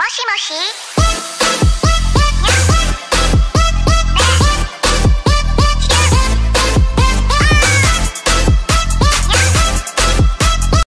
もしもし。